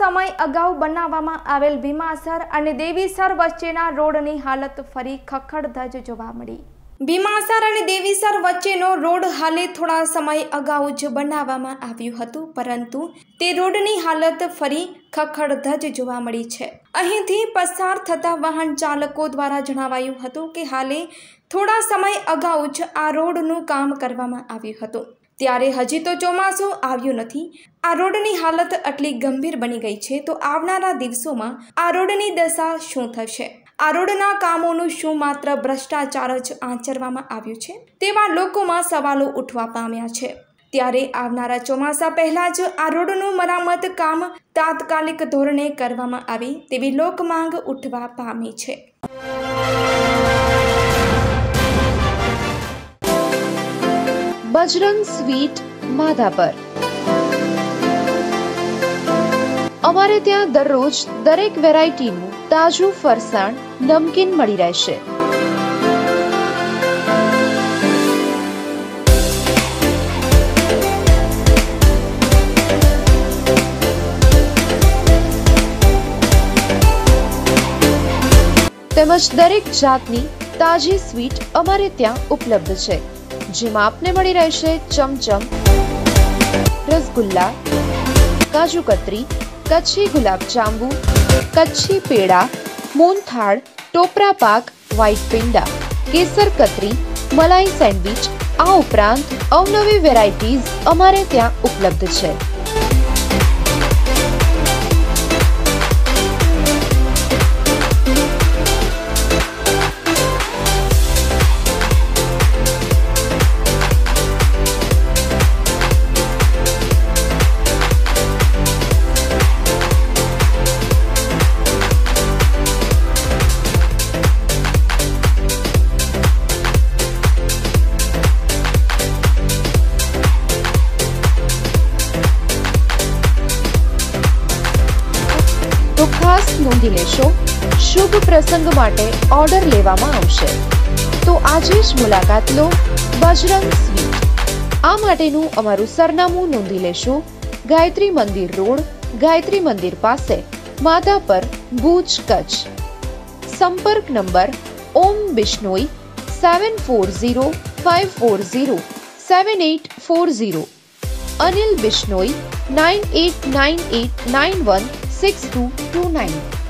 સમય અગાઉ બનાવવામાં આવેલ ભીમાસર અને દેવીસર વચ્ચેના રોડની હાલત ફરી ખખડધજ જોવા મળી. ભીમાસર અને દેવીસર વચ્ચેનો રોડ હાલે થોડા સમય અગાઉ જ બનાવવામાં આવ્યું હતું, પરંતુ તે રોડની હાલત ફરી ખખડધજ જોવા મળી છે. અહીંથી પસાર થતા વાહન ચાલકો દ્વારા જણાવાયું હતું કે હાલે થોડા સમય અગાઉ જ આ રોડનું કામ કરવામાં આવ્યું હતું. ત્યારે હજી તો ચોમાસું આવ્યું નથી. આ રોડની હાલત આટલી ગંભીર બની ગઈ છે તો આવનારા દિવસોમાં આ રોડની દશા શું થશે? આ રોડના કામોનું શું માત્ર ભ્રષ્ટાચાર જ આચરવામાં આવ્યું છે? તેવા લોકોમાં સવાલો ઉઠવા પામ્યા છે. ત્યારે આવનારા ચોમાસા પહેલાં જ આ રોડનું મરામત કામ તાત્કાલિક ધોરણે કરવામાં આવે તેવી લોકમાંગ ઉઠવા પામી છે. બજરંગ સ્વીટ માધાપર. અમારે ત્યાં દરરોજ દરેક વેરાયટીનું તાજું ફરસાણ નમકીન મળી રહેશે. તેમજ દરેક જાતની તાજી સ્વીટ અમારે ત્યાં ઉપલબ્ધ છે. જેમાં આપને મળી રહેશે ચમચમ, રસગુલ્લા, કાજુ કતરી, કચ્છી ગુલાબ જાંબુ, કચ્છી પેડા મોનથાળ ટોપરા પાક, વ્હાઈટ પેંડા, કેસર કતરી, મલાઈ સેન્ડવિચ, આ ઉપરાંત અવનવી વેરાયટીઝ અમારે ત્યાં ઉપલબ્ધ છે. તો ખાસ નોંધી લેશો, શુભ પ્રસંગ માટે ઓર્ડર લેવામાં આવશે. તો આજે જ મુલાકાત લો, બજરંગ સ્વીટ. આ માટેનું અમારું સરનામું નોંધી લેશો, ગાયત્રી મંદિર રોડ, ગાયત્રી મંદિર પાસે માતા પર ભુજ, કચ્છ. સંપર્ક number, Om Bishnoi, seven four zero, five four zero, seven eight four zero. Anil Bishnoi, nine eight nine eight nine one six two two nine